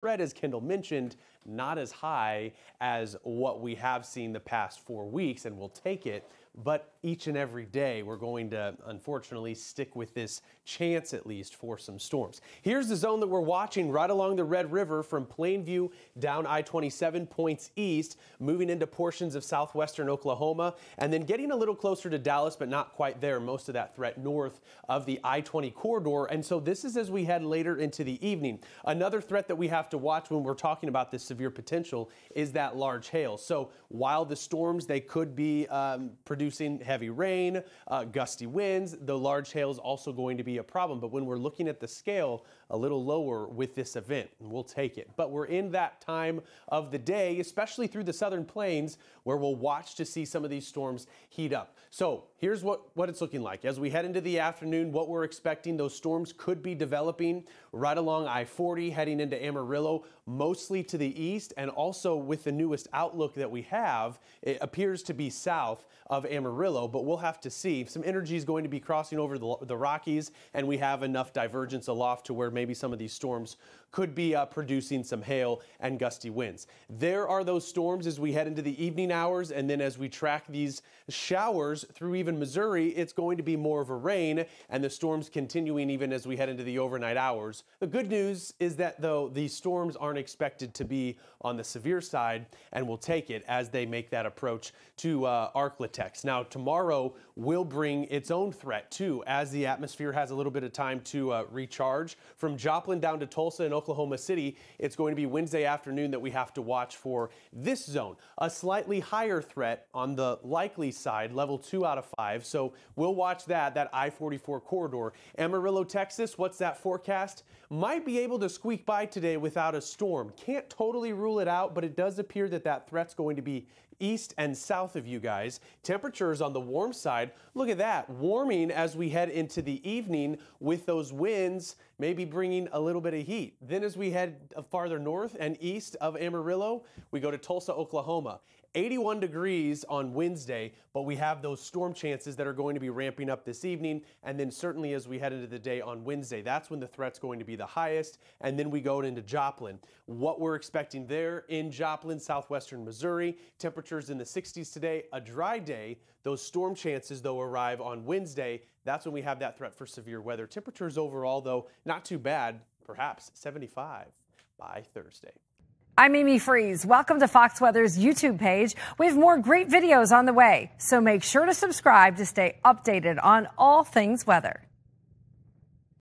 threat, as Kendall mentioned, not as high as what we have seen the past four weeks, and we'll take it but each and every day we're going to unfortunately stick with this chance at least for some storms. Here's the zone that we're watching right along the Red River from Plainview down I-27 points east, moving into portions of southwestern Oklahoma, and then getting a little closer to Dallas, but not quite there. Most of that threat north of the I-20 corridor. And so this is as we head later into the evening. Another threat that we have to watch when we're talking about this severe potential is that large hail. So while the storms, they could be um, producing heavy rain, uh, gusty winds. The large hail is also going to be a problem. But when we're looking at the scale a little lower with this event, we'll take it. But we're in that time of the day, especially through the southern plains, where we'll watch to see some of these storms heat up. So here's what, what it's looking like. As we head into the afternoon, what we're expecting, those storms could be developing right along I-40, heading into Amarillo, mostly to the east, and also with the newest outlook that we have, it appears to be south of Amarillo, but we'll have to see. Some energy is going to be crossing over the, the Rockies, and we have enough divergence aloft to where maybe some of these storms could be uh, producing some hail and gusty winds. There are those storms as we head into the evening hours, and then as we track these showers through even Missouri, it's going to be more of a rain, and the storms continuing even as we head into the overnight hours. The good news is that, though, these storms aren't expected to be on the severe side, and we'll take it as they make that approach to uh, Arklatex. Now, tomorrow will bring its own threat, too, as the atmosphere has a little bit of time to uh, recharge. From Joplin down to Tulsa and Oklahoma City, it's going to be Wednesday afternoon that we have to watch for this zone. A slightly higher threat on the likely side, level two out of five. So we'll watch that, that I-44 corridor. Amarillo, Texas, what's that forecast? Might be able to squeak by today without a storm. Can't totally rule it out, but it does appear that that threat's going to be east and south of you guys. Temperatures on the warm side, look at that, warming as we head into the evening with those winds maybe bringing a little bit of heat. Then as we head farther north and east of Amarillo, we go to Tulsa, Oklahoma. 81 degrees on Wednesday, but we have those storm chances that are going to be ramping up this evening. And then certainly as we head into the day on Wednesday, that's when the threat's going to be the highest. And then we go into Joplin. What we're expecting there in Joplin, southwestern Missouri, temperatures in the 60s today, a dry day. Those storm chances, though, arrive on Wednesday. That's when we have that threat for severe weather. Temperatures overall, though, not too bad, perhaps 75 by Thursday. I'm Amy Freeze. Welcome to Fox Weather's YouTube page. We have more great videos on the way, so make sure to subscribe to stay updated on all things weather.